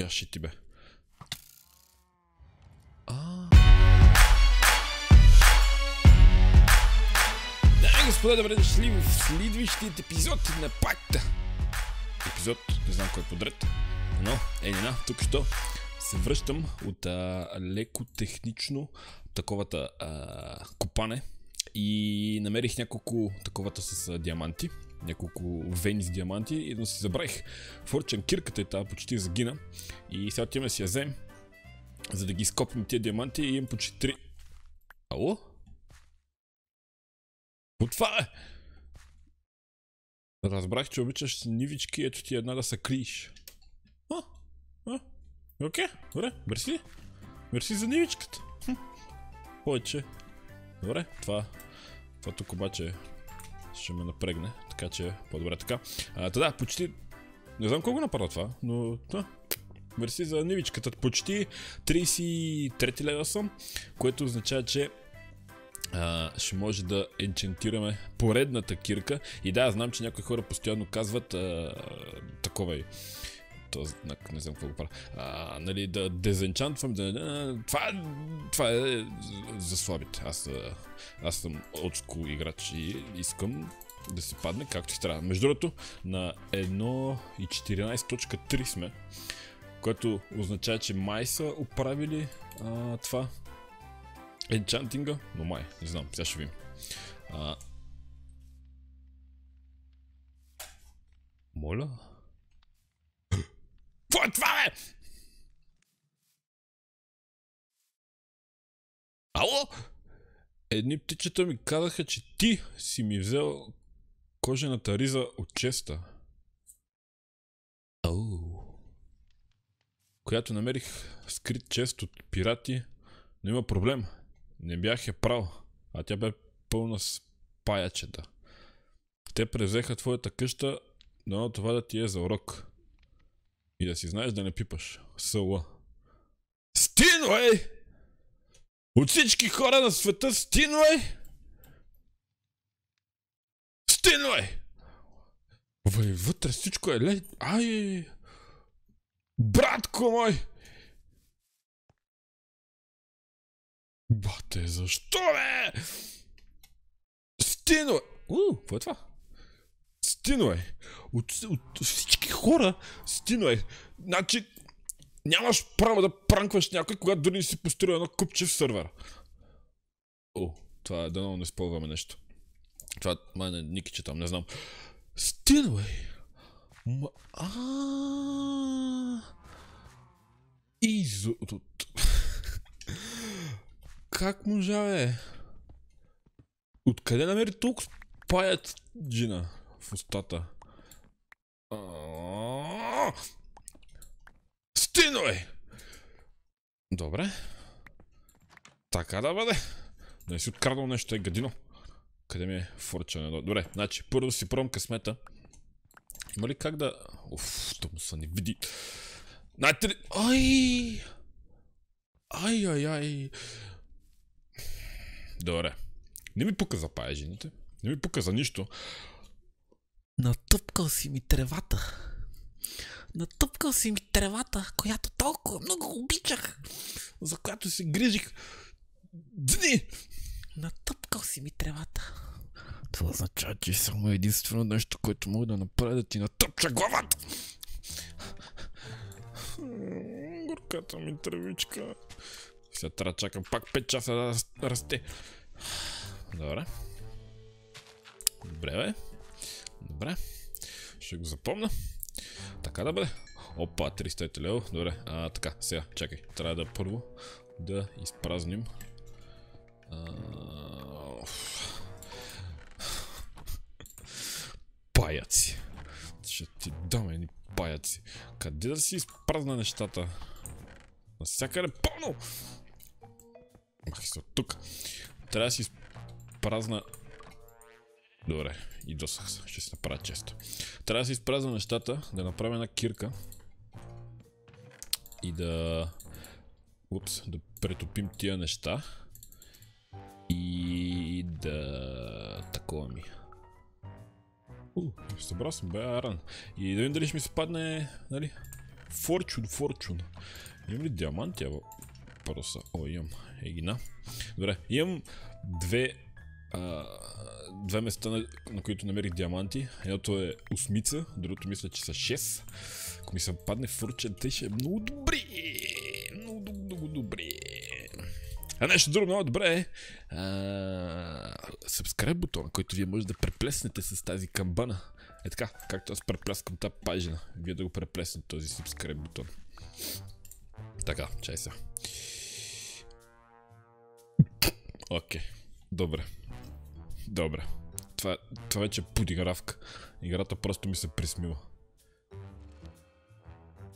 Я ще ти бе. А. Дами и господа, добре дошли в следващият епизод на пакта. Епизод, не знам кой е подред, но е на тук що се връщам от а, леко технично таковата а, копане и намерих няколко таковата с а, диаманти няколко вени с диаманти но си забравих Форчен кирката и тази почти загина и сега отиваме да си я взем за да ги скопим тия диаманти и имам почти три. Ало? От това е! Разбрах, че обичаш нивички, ето ти една да се криеш. А, а, окей, добре, мерси. Мерси за нивичката. Хм. Повече. Добре, това, това тук обаче ще ме напрегне, така че по-добре така. А, да, почти... Не знам колко направя това, но... Да. Мерси за нивичката. Почти 33 лева съм, което означава, че а, ще може да енчентираме поредната кирка. И да, знам, че някои хора постоянно казват а, такова и този знак, не знам какво го правя. А, нали, да дезенчантвам, да, това, това е за слабите. Аз, аз съм олдскул играч и искам да се падне както си трябва. Между другото, на 1.14.3 сме, което означава, че май са оправили а, това енчантинга, но май, не знам, сега ще видим. А... Моля? Какво е? Ало? Едни птичета ми казаха, че ти си ми взел кожената риза от честа. Ау. Която намерих скрит чест от пирати, но има проблем. Не бях я прал, а тя бе пълна с паячета. Те превзеха твоята къща, но това да ти е за урок. И да си знаеш да не пипаш. Съла. Стинвей! От всички хора на света Стинвей! Стинвей! Въй, вътре всичко е лед. Ай! Братко мой! Бате, защо бе? Стино! У, какво е това? Стино е. От, от всички хора, стино е. Значи, нямаш право да пранкваш някой, когато дори не си построил едно купче в сървър. О, това е, дано не спълваме нещо. Това, май не, Ники че там, не знам. Стинвей! Ма... Изо... Как можа, бе? Откъде намери толкова паят джина в устата? Стино е! Добре. Така да бъде. Да не си откраднал нещо, е гадино. Къде ми е форчане? Добре, значи първо си пробвам късмета. Има ли как да... Уф, то му са не види. Знаете ли... Ай! Ай, ай, ай. Добре. Не ми пука за пая. Не ми пука за нищо. Натъпкал си ми тревата. Натъпкал си ми тревата, която толкова много обичах. За която се грижих дни. Натъпкал си ми тревата. Това означава, че само единствено нещо, което мога да направя да ти натъпча главата. Горката ми тревичка. Сега трябва да чакам пак 5 часа да расте. Добре. Добре, бе. Добре. Ще го запомня. Така да бъде. Опа, 300 лево. Добре. А, така, сега, чакай. Трябва да първо да изпразним. А... Паяци. Ще ти дам едни паяци. Къде да си изпразна нещата? Насякъде пълно! Мах се от тук. Трябва да си изпразна... Добре, и досах се. Ще си направя често. Трябва да си изпразна нещата, да направя една кирка. И да... Упс, да претопим тия неща. И да... Такова ми. У, събрал съм, бе, аран. И да видим дали ще ми се падне, нали? Форчун, форчун. Имам ли диаманти, ево? Просто, о, имам. Егина. Добре, имам две а, две места, на, на които намерих диаманти. Едното е осмица, другото мисля, че са 6. Ако ми се падне фурчен, те ще е много добре. Много, много добре. А нещо друго много добре е subscribe бутона, който вие може да преплеснете с тази камбана. Е така, както аз препляскам тази пажина. Вие да го преплеснете този subscribe бутон. Така, чай сега. Окей, okay. добре. Добре. Това, това вече е подигравка. Играта просто ми се присмива.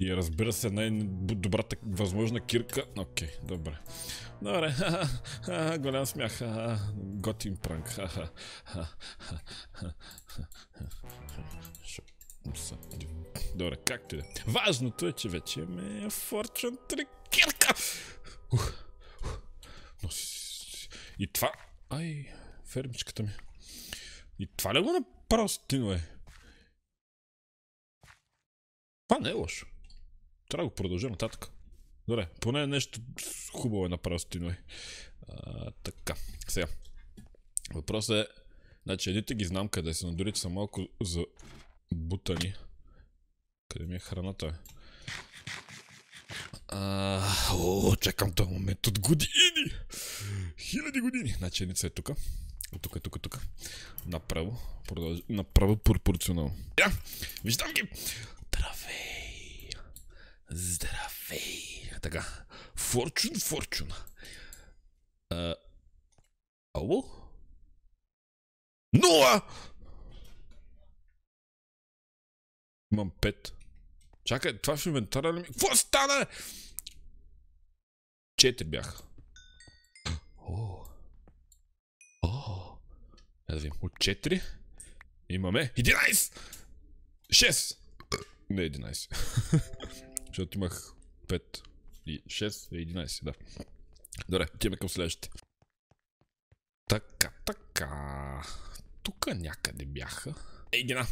И разбира се, най-добрата възможна кирка. Окей, okay, добре. Добре, голям смях. Готин пранк. Добре, както и да. Е. Важното е, че вече имаме Fortune 3 кирка. И това... Ай, фермичката ми. И това ли го направо стино е? Това не е лошо. Трябва да го продължа нататък. Добре, поне нещо хубаво е направил Стиной. така, сега. Въпросът е, значи едните ги знам къде са, но дори са малко за бутани. Къде ми е храната? А, чакам този момент от години! Хиляди години! Значи едица е тука. Тук, тук, тук. Направо. Продълж... Направо пропорционално. Я! Виждам ги! Здравей! Здравей! Така. Форчун, форчун. А... Ало? Нула! Имам пет. Чакай, това в инвентара ли ми... Какво стана? Четири бяха. О. О. Да видим. От 4 имаме 11! 6! Не 11. Защото имах 5 и 6 и 11, да. Добре, отиваме към следващите. Така, така. Тук някъде бяха. Ей, гена!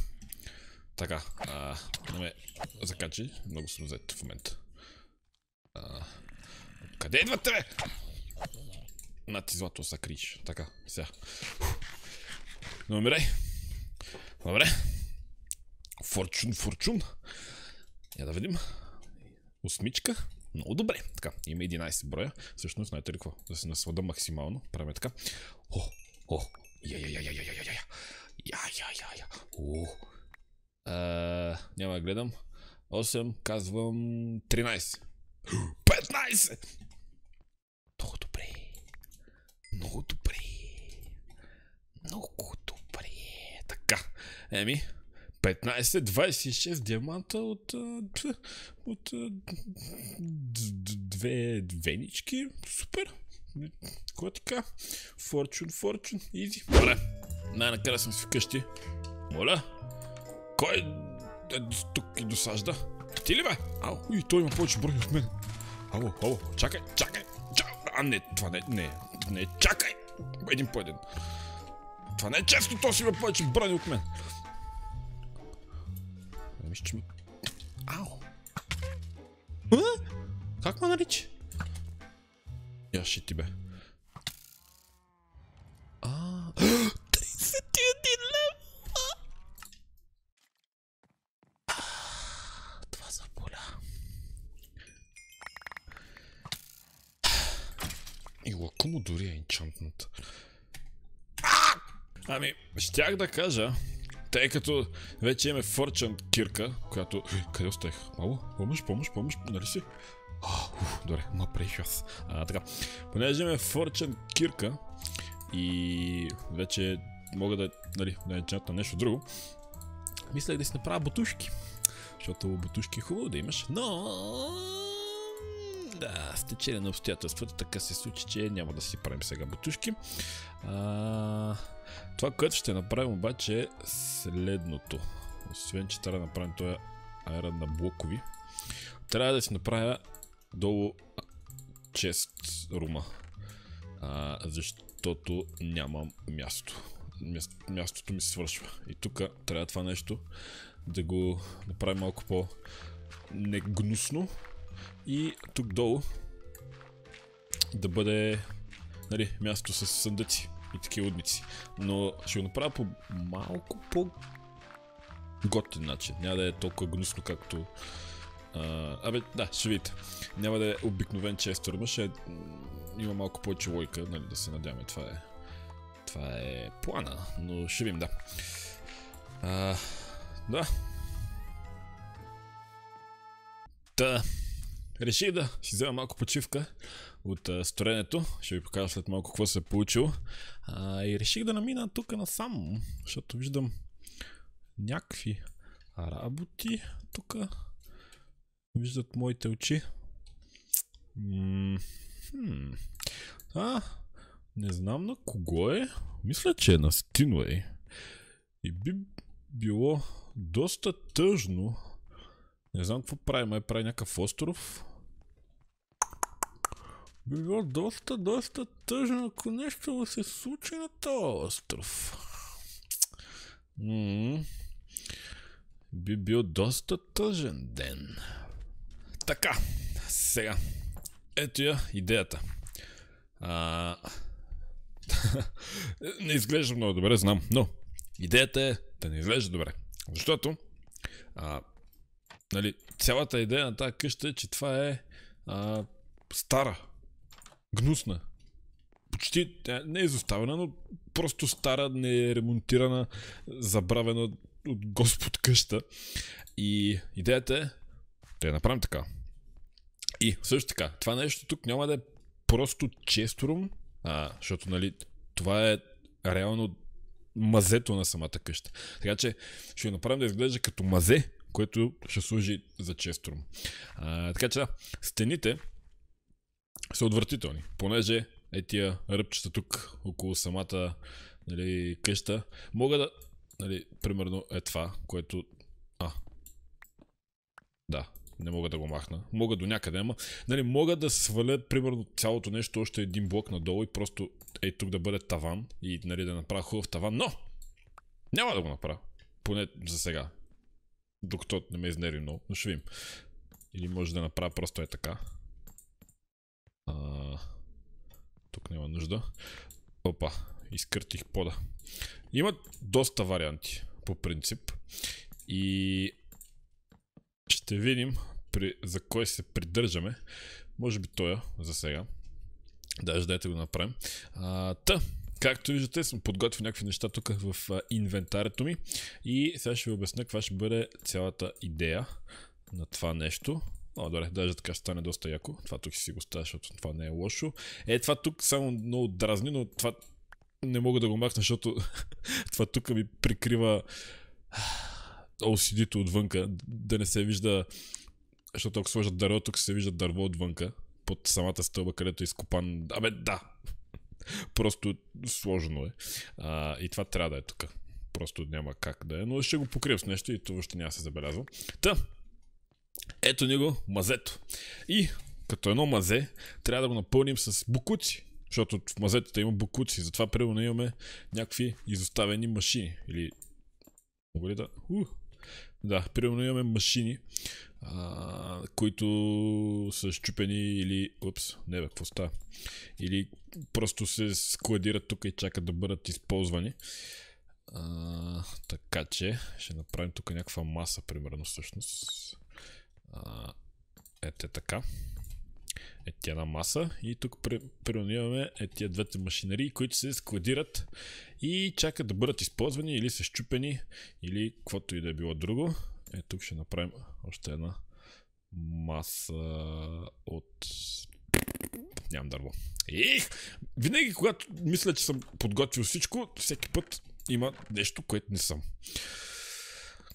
Така, а, ме закачи. Много съм взет в момента. А, къде идвате, бе? На ти злато са криш. Така, сега. Номерай. Добре. Форчун, форчун. Я да видим. Осмичка. Много добре. Така, има 11 броя. Всъщност, знаете ли какво? Да се наслада максимално. Правим така. О, о, я, я, я, я, я, я, я, я, я, я, я, о. Няма да гледам. 8, казвам 13. 15! Много добре. Много добре. Така. Еми, 15, 26 диаманта от, от, две венички. Супер. Кой е така? Форчун, форчун, изи. Добре. Най-накрая съм си вкъщи. Моля. Кой е тук и досажда? Ти ли бе? Ау, и той има повече брони от мен. Ало, ало, чакай, чакай, чакай. А не, това не, не, не, чакай. Един по един. Това не е често, то си има повече брони от мен. Мисля, че. Ау! А? Как ме нарича? Я ще ти бе. А, 31 лева! Това заболя. И лъка му дори е енчантната. Ами, щях да кажа, тъй като вече имаме Форчан Кирка, която... Къде оставих? Мало? Помощ, помощ, помощ, нали си? А, уф, добре, ма precious. А, така. Понеже имаме Форчан Кирка и вече мога да, нали, да не на нещо друго, мислех да си направя бутушки. Защото бутушки е хубаво да имаш, но... Да, с течение на обстоятелствата така се случи, че няма да си правим сега бутушки. А... Това, което ще направим обаче е следното. Освен, че трябва да направим този аерон на блокови, трябва да си направя долу чест рума. А, защото нямам място. мястото ми се свършва. И тук трябва това нещо да го направим малко по не гнусно. И тук долу да бъде нали, място с съндъци и такива удници. Но ще го направя по малко по готин начин. Няма да е толкова гнусно, както... А, абе, да, ще видите. Няма да е обикновен честър, ще има малко повече лойка, нали, да се надяваме. Това е, това е плана, но ще видим, да. А, да. Та, реших да си взема малко почивка от а, сторенето. Ще ви покажа след малко какво се е получило. А, и реших да намина тук насам, защото виждам някакви работи тук. Виждат моите очи. хм. А, не знам на кого е. Мисля, че е на Стинвей. И би било доста тъжно. Не знам какво прави, май прави някакъв остров. Би било доста, доста тъжно, ако нещо му се случи на този остров. М-м. Би бил доста тъжен ден. Така, сега. Ето я идеята. А... не изглежда много добре, знам, но идеята е да не изглежда добре. Защото а, нали, цялата идея на тази къща е, че това е а, стара, гнусна. Почти не е изоставена, но просто стара, неремонтирана, забравена от Господ къща. И идеята е да я направим така. И също така, това нещо тук няма да е просто честорум, а, защото нали, това е реално мазето на самата къща. Така че ще го направим да изглежда като мазе, което ще служи за честорум. А, така че да, стените са отвратителни, понеже е тия ръбчета тук около самата нали, къща мога да нали, примерно е това, което... А. Да, не мога да го махна. Мога до някъде, ама нали, мога да сваля примерно цялото нещо още един блок надолу и просто ей тук да бъде таван и нали, да направя хубав таван, но няма да го направя. Поне за сега. Докато не ме изнери много, но ще видим. Или може да направя просто е така. А, тук няма нужда. Опа, изкъртих пода. Има доста варианти, по принцип. И ще видим при, за кой се придържаме. Може би тоя за сега. Даже дайте го направим. А, та, както виждате, съм подготвил някакви неща тук в инвентарето ми. И сега ще ви обясня каква ще бъде цялата идея на това нещо. О, добре, даже така ще стане доста яко. Това тук си го ставя, защото това не е лошо. Е, това тук само много дразни, но това не мога да го махна, защото това тук ми прикрива OCD-то отвънка, да не се вижда, защото ако сложат дърво, тук се вижда дърво отвънка, под самата стълба, където е изкопан. Абе, да! Просто сложно е. А, и това трябва да е тук. Просто няма как да е, но ще го покрия с нещо и това ще няма се забелязва. Та, ето ни го мазето. И като едно мазе, трябва да го напълним с букуци. Защото в мазетата има букуци, затова примерно имаме някакви изоставени машини. Или... Мога ли да... У! Да, примерно имаме машини, а, които са щупени или... Упс, не бе, какво става? Или просто се складират тук и чакат да бъдат използвани. А, така че ще направим тук някаква маса, примерно всъщност. А, ете така е тя на маса и тук примерно имаме е тия двете машинери, които се складират и чакат да бъдат използвани или са щупени или каквото и да е било друго. Е, тук ще направим още една маса от... Нямам дърво. Ех! Винаги, когато мисля, че съм подготвил всичко, всеки път има нещо, което не съм.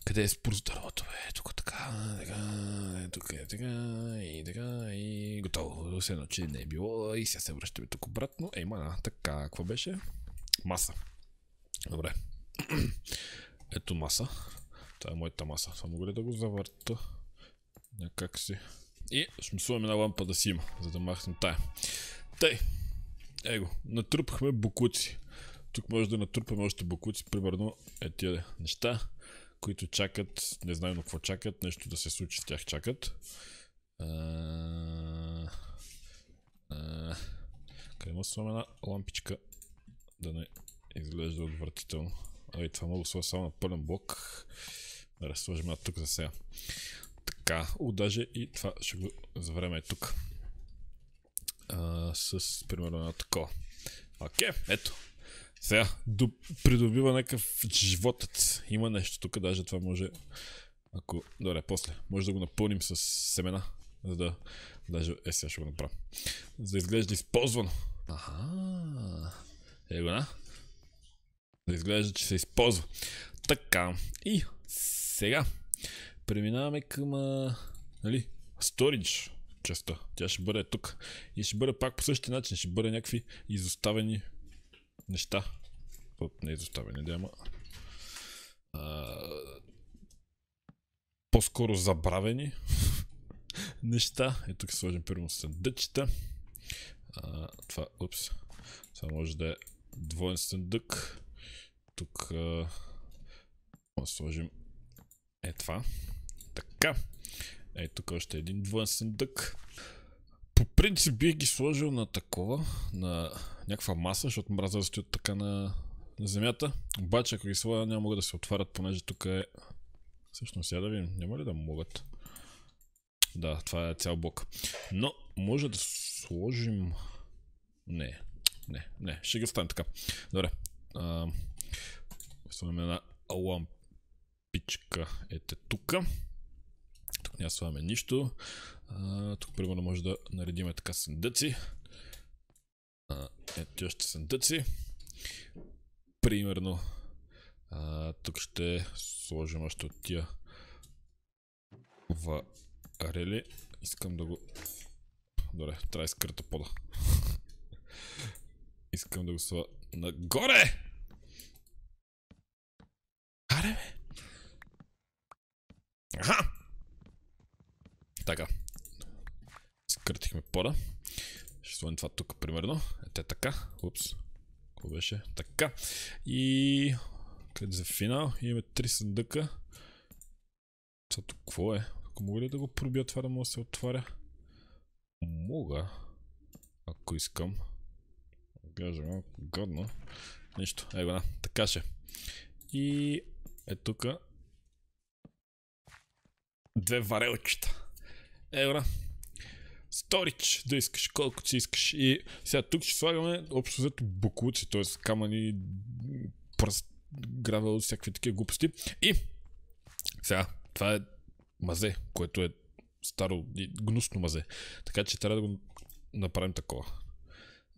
Къде е спор дървото, бе? Тук така, така, тук е така, и така, и готово. Все едно, че не е било. И сега се връщаме тук обратно. Ей, мана, така, какво беше? Маса. Добре. Ето маса. Това е моята маса. Само го ли да го завърта? Някак си. И смисуваме една лампа да си има, за да махнем тая. Тъй. Его, натрупахме букуци. Тук може да натрупаме още букуци, примерно е тия неща които чакат, не знам на какво чакат, нещо да се случи с тях чакат. А, а, къде слагам една лампичка да не изглежда отвратително. Ай, това мога да само на пълен блок. Да сложим една тук за сега. Така, о, даже и това ще го завреме тук. А, с, примерно, на такова. Окей, ето. Сега, до, придобива някакъв животът. Има нещо тук, даже това може... Ако... Добре, после. Може да го напълним с семена. За да... Даже... Е, сега ще го направя. За да изглежда използвано. Аха. Е го на. Да изглежда, че се използва. Така. И сега. Преминаваме към... А, нали? Storage частта. Тя ще бъде тук. И ще бъде пак по същия начин. Ще бъде някакви изоставени неща. Не изоставени, да, ама... по-скоро забравени неща. Ето тук сложим първо съндъчета. А, това, упс. Това може да е двоен съндък. Тук а, сложим е това. Така. Ей, тук още един двоен съндък. Принцип бих ги сложил на такова, на някаква маса, защото мраза да стоят така на, на земята. Обаче ако ги сложа няма могат да се отварят, понеже тук е... Всъщност сега да видим, няма ли да могат? Да, това е цял блок. Но може да сложим... Не, не, не, ще ги оставим така. Добре. Слагаме една лампичка. Ете тука. Тук няма слагаме нищо. А, тук примерно може да наредиме така съндъци. Ето още съндъци. Примерно тук ще сложим още от тия варели. Искам да го... Добре, трябва да пода. Искам да го сложа нагоре! Аре бе! Аха! Така. Скъртихме пода. Ще сложим това тук, примерно. Ете така. Упс. Какво беше? Така. И... Къде за финал? Имаме три съндъка. Това тук какво е? Ако мога ли да го пробия това да мога да се отваря? Мога. Ако искам. Гажа малко гадно. Нищо. Его на. Така ще. И е тук. Две варелчета евро. Сторич да искаш, колкото си искаш. И сега тук ще слагаме общо взето буклуци, т.е. камъни, пръст, гравел, всякакви такива глупости. И сега, това е мазе, което е старо и гнусно мазе. Така че трябва да го направим такова.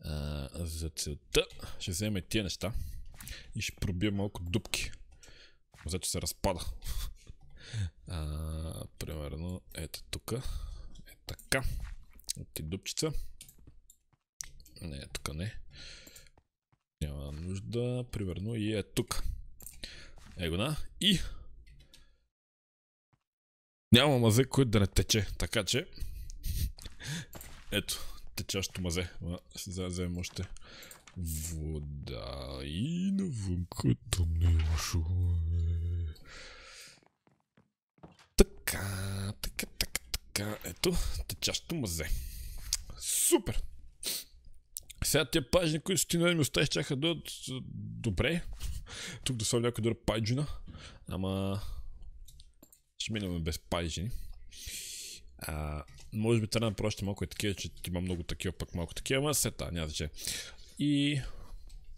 А, за целта ще вземем тия неща и ще пробием малко дупки. Мазето се разпада. А, примерно, ето тук. Е така. Ти дупчица. Не, тук не. Няма нужда. Примерно и е тук. Его на. И няма мазе, който да не тече. Така че ето, течащо мазе. Ще вземем още вода и навън като нещо. Така, така, така, така. Ето, течащо мазе. Супер! Сега тия пажни, които ти ми оставиш, чаха да добре. Тук да сложа някой друга пайджина. Ама... Ще минаме без пайджини. А, може би трябва да направя малко и такива, че има много такива, пък малко такива, ама сета, няма да И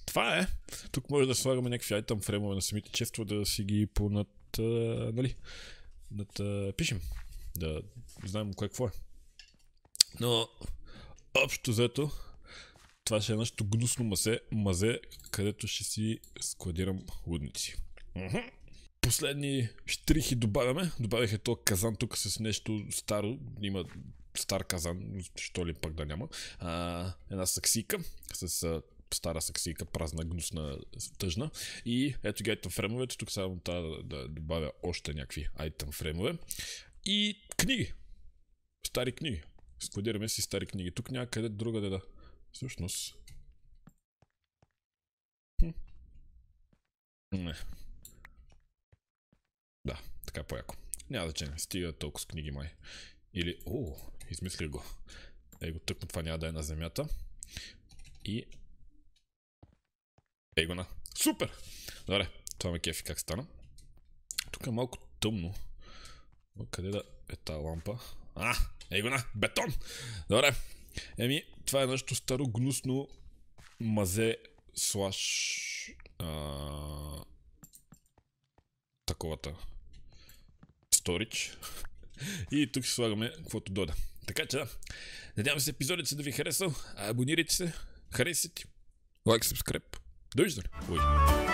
това е. Тук може да слагаме някакви айтъм фреймове на самите чества, да си ги пълнат, нали, да те пишем. Да знаем кое какво е. Но, общо взето, това ще е нашето гнусно мазе, мазе, където ще си складирам лудници. Последни штрихи добавяме. Добавих е то казан тук с нещо старо. Има стар казан, що ли пък да няма. А, една саксика с стара саксийка, празна, гнусна, тъжна. И ето ги айтъм фремовете. Тук само трябва да добавя още някакви айтъм фремове. И книги. Стари книги. Складираме си стари книги. Тук някъде друга да да. Всъщност. Не. Да, така по-яко. Няма значение, стига толкова с книги май. Или, о, измислих го. Ей го тъкмо, това няма да е на земята. И... Ей го на. Супер! Добре, това ме кефи как стана. Тук е малко тъмно. Но къде да е тази лампа? А, ей го на, бетон! Добре. Еми, това е нещо старо гнусно мазе слаш а, таковата сторич. И тук ще слагаме каквото дода. Така че да. Надявам се епизодът да ви е харесал. Абонирайте се, харесайте. Лайк, like, subscribe. Dus Doei.